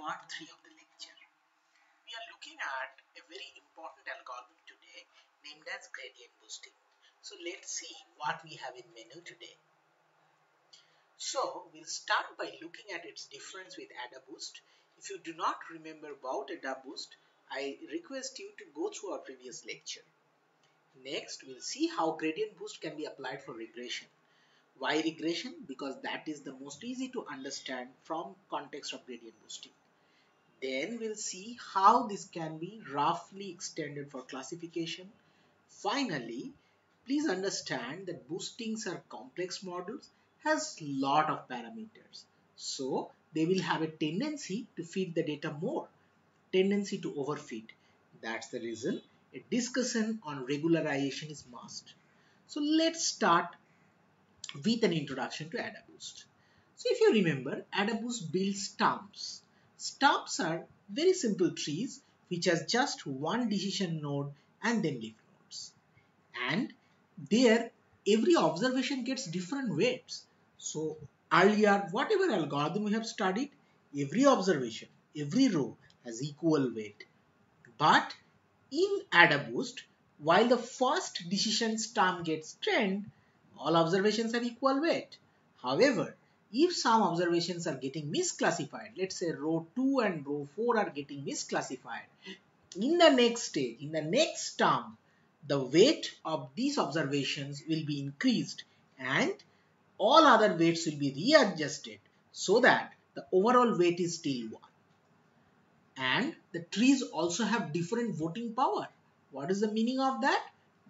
part 3 of the lecture. We are looking at a very important algorithm today named as gradient boosting. So let's see what we have in menu today. So we'll start by looking at its difference with AdaBoost. If you do not remember about AdaBoost, I request you to go through our previous lecture. Next, we'll see how gradient boost can be applied for regression. Why regression? Because that is the most easy to understand from context of gradient boosting. Then we'll see how this can be roughly extended for classification. Finally, please understand that boostings are complex models has lot of parameters. So they will have a tendency to feed the data more, tendency to overfeed. That's the reason a discussion on regularization is must. So let's start with an introduction to AdaBoost. So if you remember, AdaBoost builds stumps. Stumps are very simple trees which has just one decision node and then leaf nodes. And there every observation gets different weights. So earlier whatever algorithm we have studied, every observation, every row has equal weight. But in AdaBoost, while the first decision stump gets trained, all observations have equal weight. However, if some observations are getting misclassified, let's say row 2 and row 4 are getting misclassified, in the next stage, in the next term, the weight of these observations will be increased and all other weights will be readjusted so that the overall weight is still 1. And the trees also have different voting power. What is the meaning of that?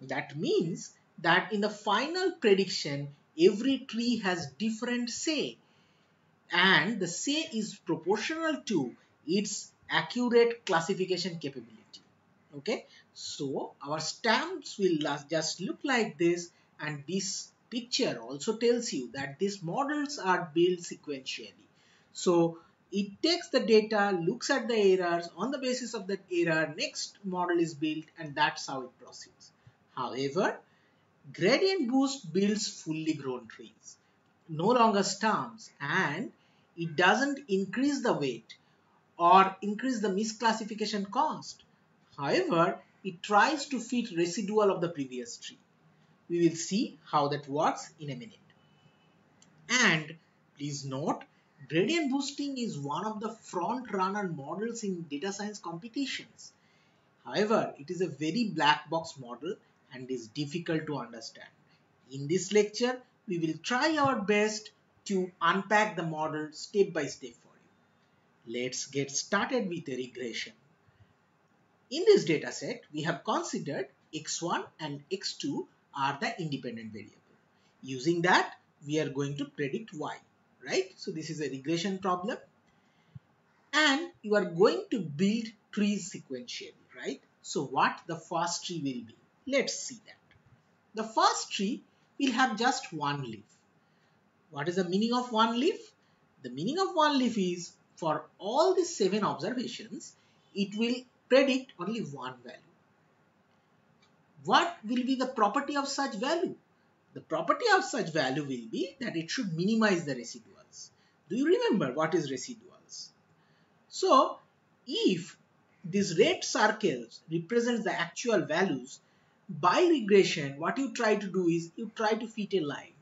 That means that in the final prediction every tree has different say. And the say is proportional to its accurate classification capability. Okay? So our stumps will just look like this. And this picture also tells you that these models are built sequentially. So it takes the data looks at the errors. On the basis of that error next model is built. And that's how it proceeds. However Gradient Boost builds fully grown trees, no longer stumps, and it doesn't increase the weight or increase the misclassification cost. However, it tries to fit residual of the previous tree. We will see how that works in a minute. And please note, gradient boosting is one of the front runner models in data science competitions. However, it is a very black box model and is difficult to understand. In this lecture, we will try our best to unpack the model step by step for you. Let's get started with a regression. In this dataset, we have considered x1 and x2 are the independent variable. Using that, we are going to predict y, right? So this is a regression problem. And you are going to build trees sequentially, right? So what the first tree will be? Let's see that. The first tree will have just one leaf. What is the meaning of one leaf? The meaning of one leaf is for all the seven observations, it will predict only one value. What will be the property of such value? The property of such value will be that it should minimize the residuals. Do you remember what is residuals? So, if these red circles represent the actual values, by regression, what you try to do is you try to fit a line.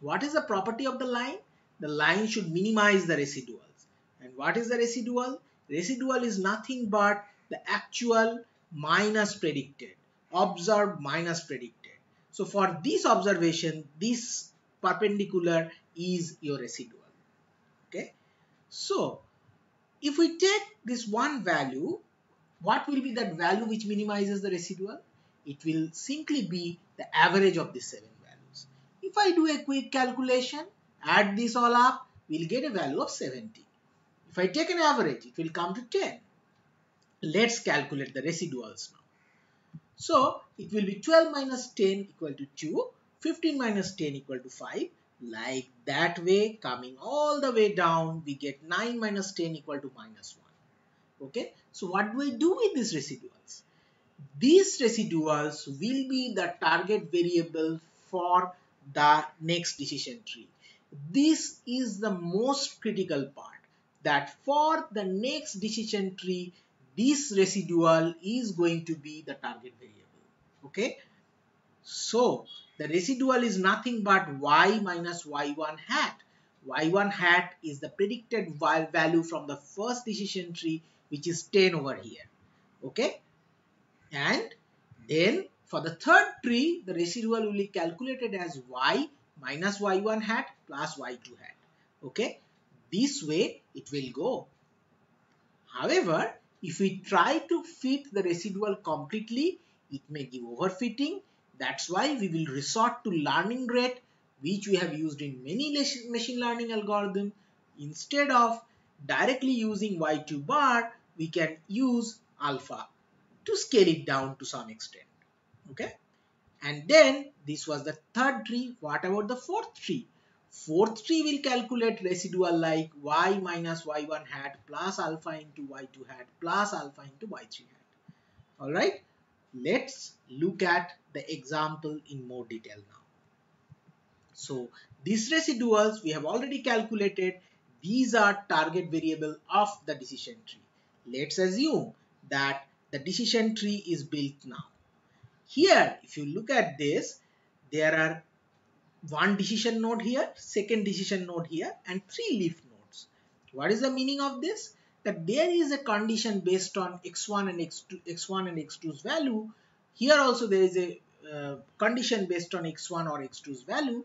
What is the property of the line? The line should minimize the residuals. And what is the residual? Residual is nothing but the actual minus predicted, observed minus predicted. So for this observation, this perpendicular is your residual. Okay. So if we take this one value, what will be that value which minimizes the residual? It will simply be the average of the seven values. If I do a quick calculation, add this all up, we'll get a value of 70. If I take an average, it will come to 10. Let's calculate the residuals now. So, it will be 12 minus 10 equal to 2, 15 minus 10 equal to 5. Like that way, coming all the way down, we get 9 minus 10 equal to minus 1. Okay, so what do I do with these residuals? These residuals will be the target variable for the next decision tree. This is the most critical part. that for the next decision tree, this residual is going to be the target variable. Okay. So the residual is nothing but y minus y1 hat. y1 hat is the predicted value from the first decision tree which is 10 over here. Okay. And then for the third tree, the residual will be calculated as y minus y1 hat plus y2 hat. Okay. This way it will go. However, if we try to fit the residual completely, it may give overfitting. That's why we will resort to learning rate which we have used in many machine learning algorithm. Instead of directly using y2 bar, we can use alpha to scale it down to some extent. Okay. And then this was the third tree. What about the fourth tree? Fourth tree will calculate residual like y minus y1 hat plus alpha into y2 hat plus alpha into y3 hat. Alright, let's look at the example in more detail now. So these residuals we have already calculated. These are target variable of the decision tree. Let's assume that the decision tree is built now. Here, if you look at this, there are one decision node here, second decision node here and three leaf nodes. What is the meaning of this? That there is a condition based on x1 and x2, x1 and x2's value. Here also there is a uh, condition based on x1 or x2's value.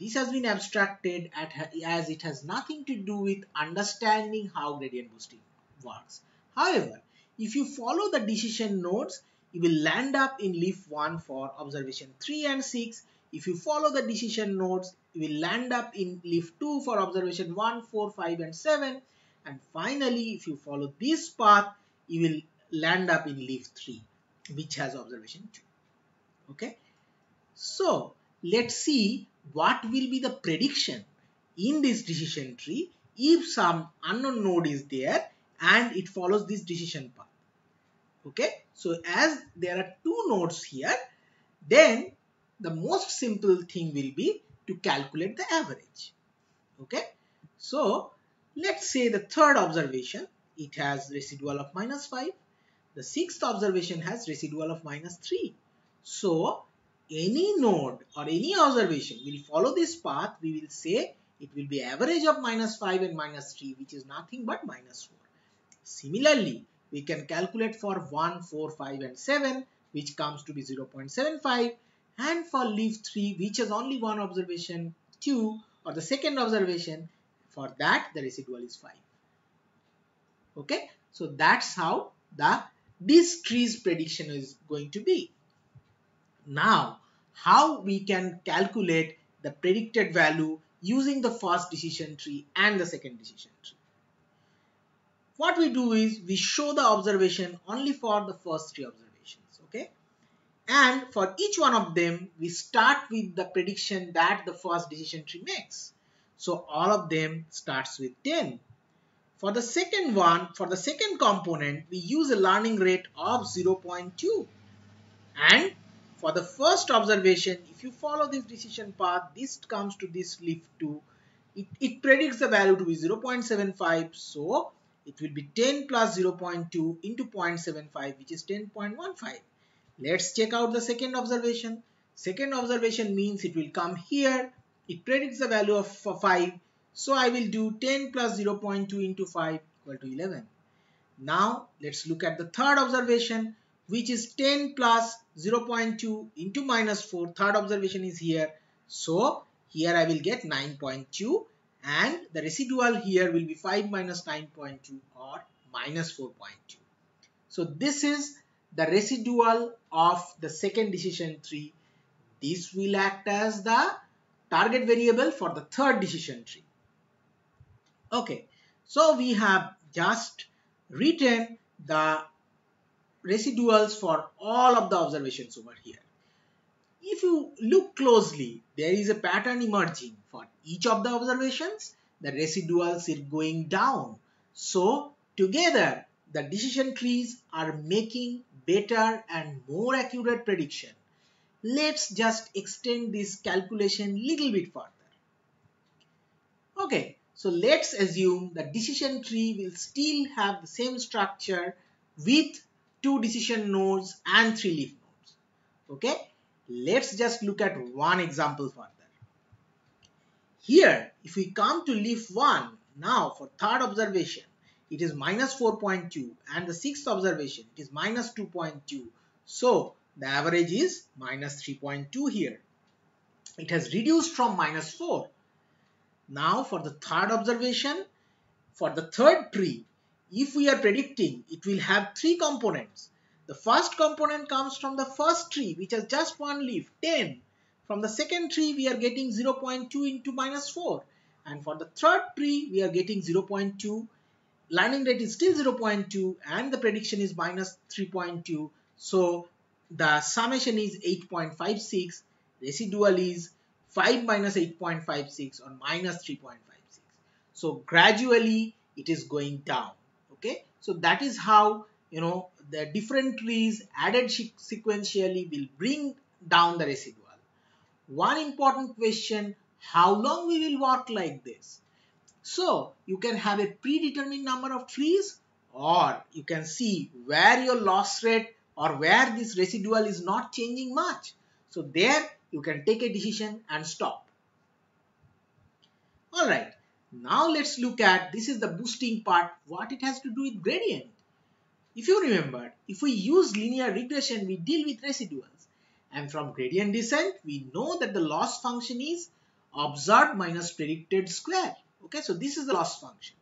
This has been abstracted at, as it has nothing to do with understanding how gradient boosting works. However, if you follow the decision nodes, you will land up in leaf 1 for observation 3 and 6 if you follow the decision nodes, you will land up in leaf 2 for observation 1, 4, 5 and 7. And finally, if you follow this path, you will land up in leaf 3, which has observation 2. Okay. So, let's see what will be the prediction in this decision tree if some unknown node is there and it follows this decision path. Okay. So, as there are two nodes here, then the most simple thing will be to calculate the average. Okay. So let's say the third observation, it has residual of minus 5. The sixth observation has residual of minus 3. So any node or any observation will follow this path. We will say it will be average of minus 5 and minus 3 which is nothing but minus 4. Similarly, we can calculate for 1, 4, 5 and 7 which comes to be 0.75 and for leaf 3 which has only one observation 2 or the second observation for that the residual is 5 okay? So that's how the this tree's prediction is going to be. Now how we can calculate the predicted value using the first decision tree and the second decision tree what we do is we show the observation only for the first three observations okay and for each one of them, we start with the prediction that the first decision tree makes. So all of them starts with 10. For the second one, for the second component, we use a learning rate of 0.2. And for the first observation, if you follow this decision path, this comes to this leaf 2. It, it predicts the value to be 0.75. So it will be 10 plus 0.2 into 0.75, which is 10.15. Let's check out the second observation. Second observation means it will come here. It predicts the value of 5. So I will do 10 plus 0.2 into 5 equal to 11. Now let's look at the third observation which is 10 plus 0.2 into minus 4. Third observation is here. So here I will get 9.2 and the residual here will be 5 minus 9.2 or minus 4.2. So this is the residual of the second decision tree. This will act as the target variable for the third decision tree. Okay, so we have just written the residuals for all of the observations over here. If you look closely, there is a pattern emerging for each of the observations. The residuals are going down. So together the decision trees are making better and more accurate prediction. Let's just extend this calculation little bit further. Okay, So let's assume the decision tree will still have the same structure with two decision nodes and three leaf nodes. Okay, let's just look at one example further. Here, if we come to leaf 1, now for third observation, it is minus 4.2 and the sixth observation, it is minus 2.2. So, the average is minus 3.2 here. It has reduced from minus 4. Now, for the third observation, for the third tree, if we are predicting, it will have three components. The first component comes from the first tree, which has just one leaf, 10. From the second tree, we are getting 0.2 into minus 4. And for the third tree, we are getting 0.2. Learning rate is still 0.2 and the prediction is minus 3.2. So the summation is 8.56. Residual is 5 minus 8.56 or minus 3.56. So gradually it is going down. Okay. So that is how, you know, the different trees added sequentially will bring down the residual. One important question how long we will work like this? So you can have a predetermined number of trees or you can see where your loss rate or where this residual is not changing much. So there you can take a decision and stop. All right now let's look at this is the boosting part what it has to do with gradient if you remember if we use linear regression we deal with residuals and from gradient descent, we know that the loss function is observed minus predicted square. Okay, so this is the loss function.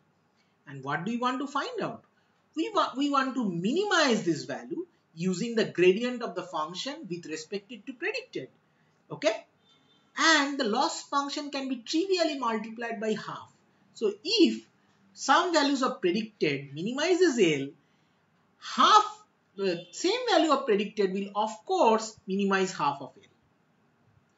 And what do we want to find out? We, wa we want to minimize this value using the gradient of the function with respect to predicted. Okay, and the loss function can be trivially multiplied by half. So if some values of predicted minimizes L, half the same value of predicted will of course minimize half of L.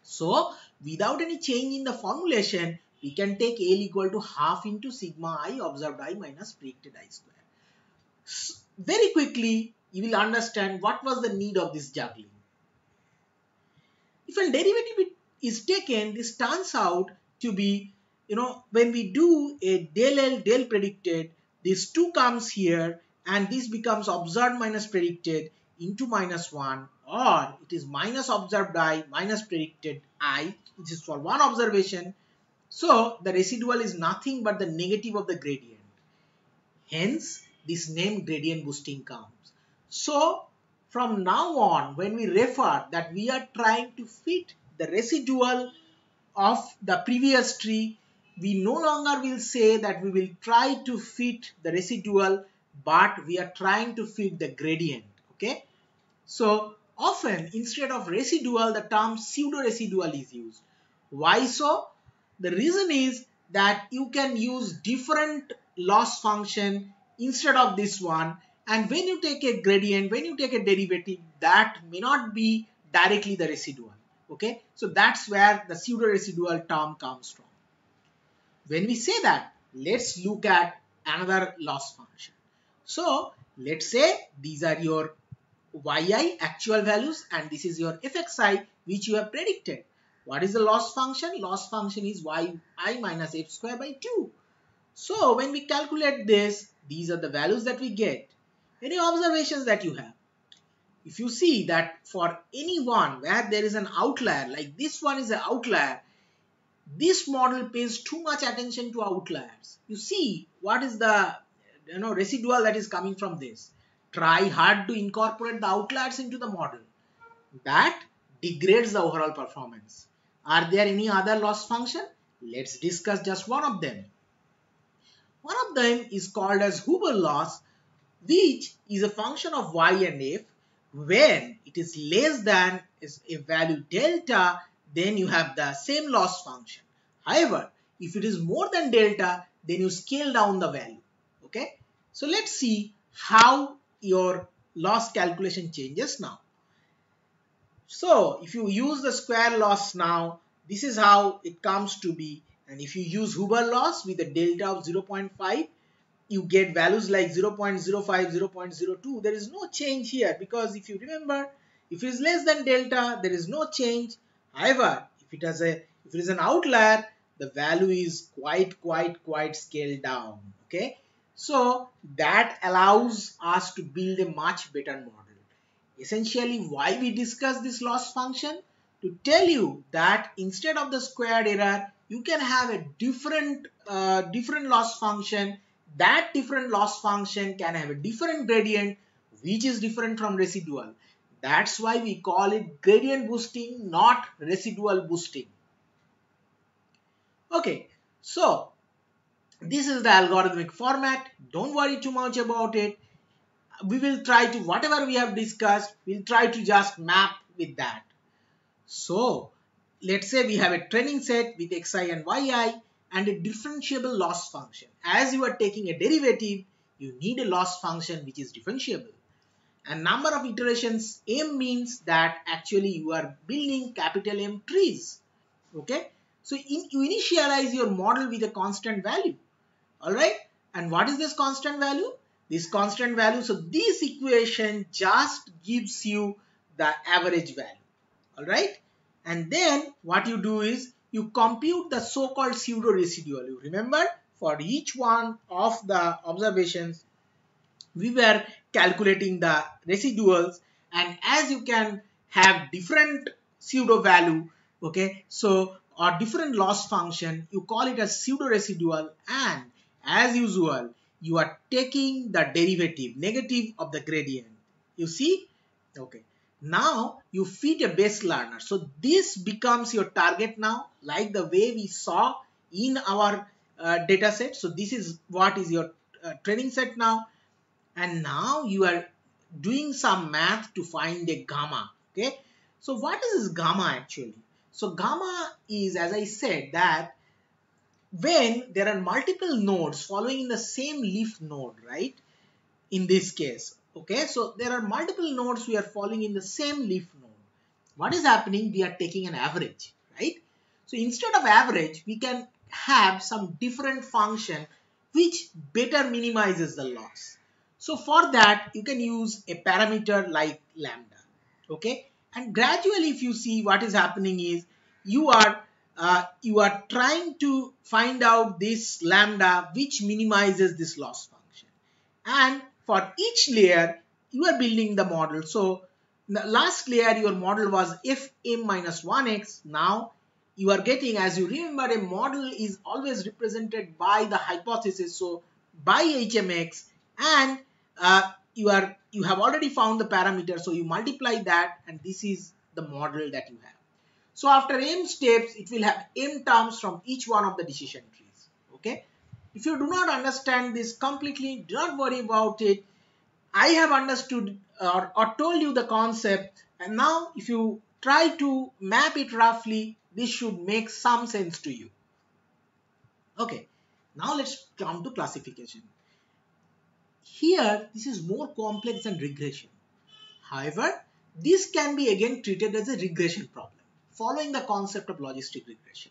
So without any change in the formulation, we can take L equal to half into sigma i observed i minus predicted i square. Very quickly, you will understand what was the need of this juggling. If a derivative is taken, this turns out to be, you know, when we do a del L del predicted, this 2 comes here and this becomes observed minus predicted into minus 1 or it is minus observed i minus predicted i which is for one observation. So the residual is nothing but the negative of the gradient. Hence this name gradient boosting comes. So from now on when we refer that we are trying to fit the residual of the previous tree we no longer will say that we will try to fit the residual but we are trying to fit the gradient okay? So often instead of residual the term pseudo residual is used. Why so? The reason is that you can use different loss function instead of this one and when you take a gradient when you take a derivative that may not be directly the residual okay? So that's where the pseudo residual term comes from. When we say that let's look at another loss function so let's say these are your yi actual values and this is your fxi which you have predicted. What is the loss function? Loss function is yi minus f square by 2. So when we calculate this, these are the values that we get. Any observations that you have? If you see that for any one where there is an outlier, like this one is an outlier, this model pays too much attention to outliers. You see what is the you know residual that is coming from this. Try hard to incorporate the outliers into the model. That degrades the overall performance. Are there any other loss function? Let's discuss just one of them. One of them is called as Huber loss which is a function of y and f. When it is less than is a value delta then you have the same loss function. However if it is more than delta then you scale down the value so let's see how your loss calculation changes now so if you use the square loss now this is how it comes to be and if you use Huber loss with a delta of 0.5 you get values like 0.05 0.02 there is no change here because if you remember if it is less than delta there is no change however if it has a if it is an outlier the value is quite, quite, quite scaled down. Okay. So that allows us to build a much better model. Essentially, why we discuss this loss function? To tell you that instead of the squared error, you can have a different, uh, different loss function. That different loss function can have a different gradient, which is different from residual. That's why we call it gradient boosting, not residual boosting. Okay, so this is the algorithmic format. Don't worry too much about it. We will try to, whatever we have discussed, we'll try to just map with that. So, let's say we have a training set with xi and yi and a differentiable loss function. As you are taking a derivative, you need a loss function which is differentiable. And number of iterations m means that actually you are building capital M trees. Okay. So in, you initialize your model with a constant value. Alright. And what is this constant value? This constant value. So this equation just gives you the average value. Alright. And then what you do is you compute the so-called pseudo residual. You remember for each one of the observations we were calculating the residuals and as you can have different pseudo value okay so or different loss function you call it a pseudo residual and as usual you are taking the derivative negative of the gradient. You see? Okay. Now you feed a base learner. So this becomes your target now like the way we saw in our uh, data set. So this is what is your uh, training set now. And now you are doing some math to find a gamma. Okay? So what is this gamma actually? So gamma is as i said that when there are multiple nodes following in the same leaf node right? In this case okay? So there are multiple nodes we are following in the same leaf node. What is happening? We are taking an average right? So instead of average we can have some different function which better minimizes the loss. So for that, you can use a parameter like lambda. Okay. And gradually, if you see what is happening is you are uh, you are trying to find out this lambda which minimizes this loss function. And for each layer, you are building the model. So the last layer, your model was fm minus 1x. Now you are getting, as you remember, a model is always represented by the hypothesis. So by hmx and uh, you are you have already found the parameter so you multiply that and this is the model that you have so after m steps it will have m terms from each one of the decision trees. Okay? If you do not understand this completely do not worry about it. I have understood or, or told you the concept and now if you try to map it roughly this should make some sense to you. Okay. Now let's come to classification. Here, this is more complex than regression. However, this can be again treated as a regression problem, following the concept of logistic regression.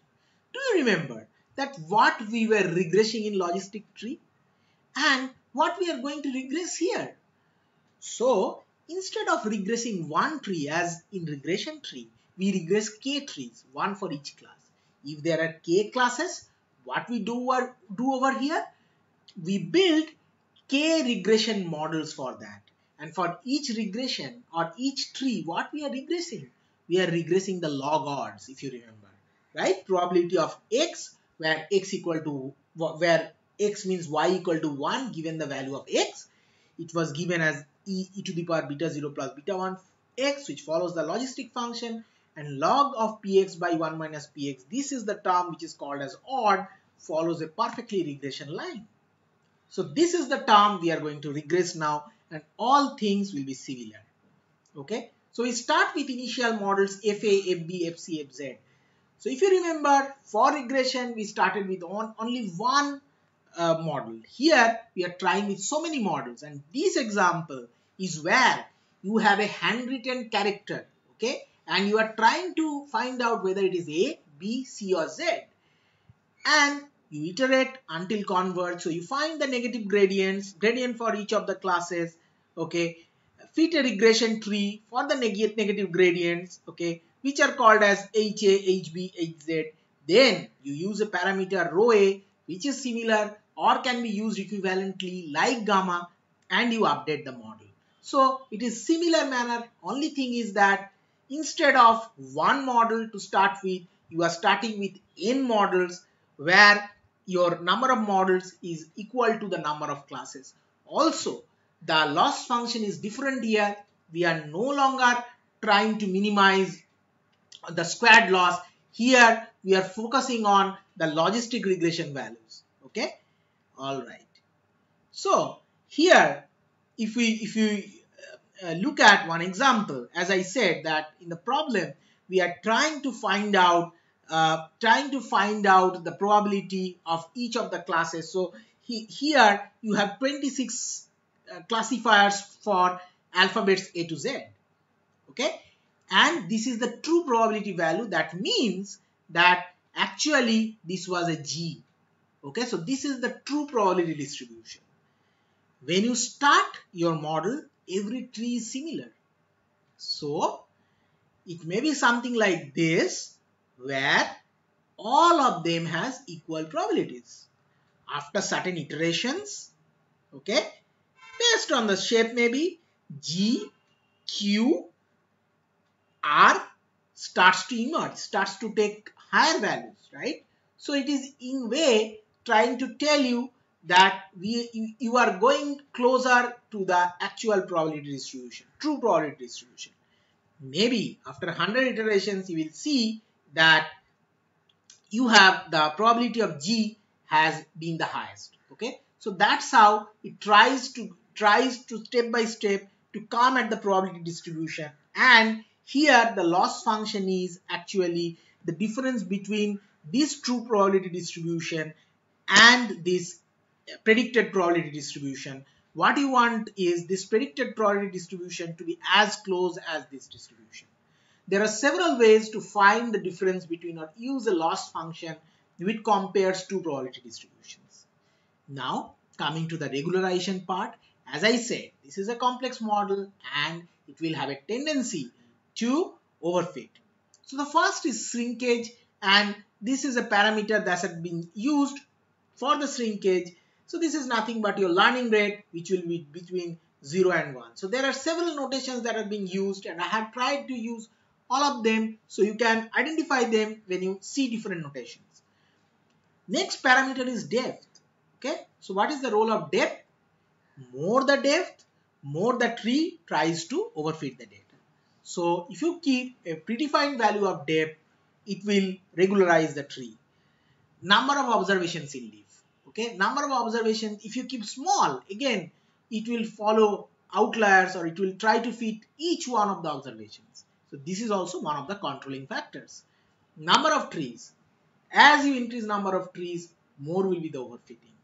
Do you remember that what we were regressing in logistic tree and what we are going to regress here? So, instead of regressing one tree as in regression tree, we regress k trees, one for each class. If there are k classes, what we do, do over here? We build k regression models for that. And for each regression or each tree, what we are regressing? We are regressing the log odds, if you remember, right? Probability of x, where x equal to, where x means y equal to 1 given the value of x. It was given as e, e to the power beta 0 plus beta 1 x, which follows the logistic function and log of px by 1 minus px. This is the term which is called as odd, follows a perfectly regression line. So this is the term we are going to regress now and all things will be similar. Okay. So we start with initial models FA, FB, FC, FZ. So if you remember for regression we started with on, only one uh, model. Here we are trying with so many models. And this example is where you have a handwritten character okay? And you are trying to find out whether it is A, B, C or Z. And you iterate until converge. So you find the negative gradients gradient for each of the classes okay fit a regression tree for the neg negative gradients okay which are called as HA, HB, HZ then you use a parameter rho a which is similar or can be used equivalently like gamma and you update the model. So it is similar manner only thing is that instead of one model to start with you are starting with n models where your number of models is equal to the number of classes. Also the loss function is different here. We are no longer trying to minimize the squared loss. Here we are focusing on the logistic regression values. Okay. All right. So here if we if you uh, look at one example as I said that in the problem we are trying to find out uh, trying to find out the probability of each of the classes. So he, here you have 26 uh, Uh, classifiers for alphabets A to Z. Okay. And this is the true probability value. That means that actually this was a G. Okay. So this is the true probability distribution. When you start your model, every tree is similar. So it may be something like this where all of them has equal probabilities. After certain iterations, okay, based on the shape maybe G, Q, R starts to emerge, starts to take higher values, right? So it is in way trying to tell you that we you are going closer to the actual probability distribution, true probability distribution. Maybe after 100 iterations you will see that you have the probability of G has been the highest. Okay, so that's how it tries to tries to step by step to come at the probability distribution and here the loss function is actually the difference between this true probability distribution and this predicted probability distribution. What you want is this predicted probability distribution to be as close as this distribution. There are several ways to find the difference between or use a loss function which compares two probability distributions. Now coming to the regularization part, as I said, this is a complex model and it will have a tendency to overfit. So the first is shrinkage and this is a parameter that has been used for the shrinkage. So this is nothing but your learning rate which will be between 0 and 1. So there are several notations that are being used and I have tried to use all of them so you can identify them when you see different notations. Next parameter is depth. Okay, so what is the role of depth? More the depth, more the tree tries to overfit the data. So if you keep a predefined value of depth, it will regularize the tree. Number of observations in leaf. Okay, number of observations, if you keep small, again, it will follow outliers or it will try to fit each one of the observations. So this is also one of the controlling factors. Number of trees. As you increase number of trees, more will be the overfitting.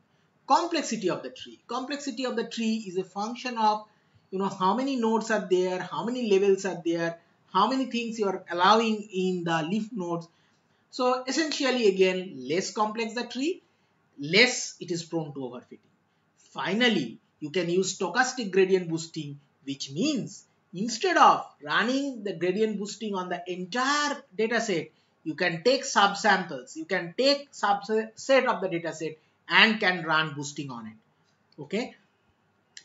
Complexity of the tree. Complexity of the tree is a function of you know how many nodes are there how many levels are there how many things you are allowing in the leaf nodes. So essentially again less complex the tree less it is prone to overfitting. Finally you can use stochastic gradient boosting which means instead of running the gradient boosting on the entire data set you can take subsamples. You can take subset of the data set and can run boosting on it okay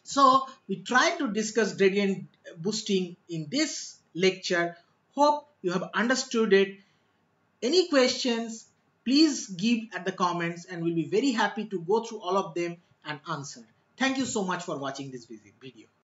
so we tried to discuss gradient boosting in this lecture. Hope you have understood it. Any questions, please give at the comments and we'll be very happy to go through all of them and answer. Thank you so much for watching this video.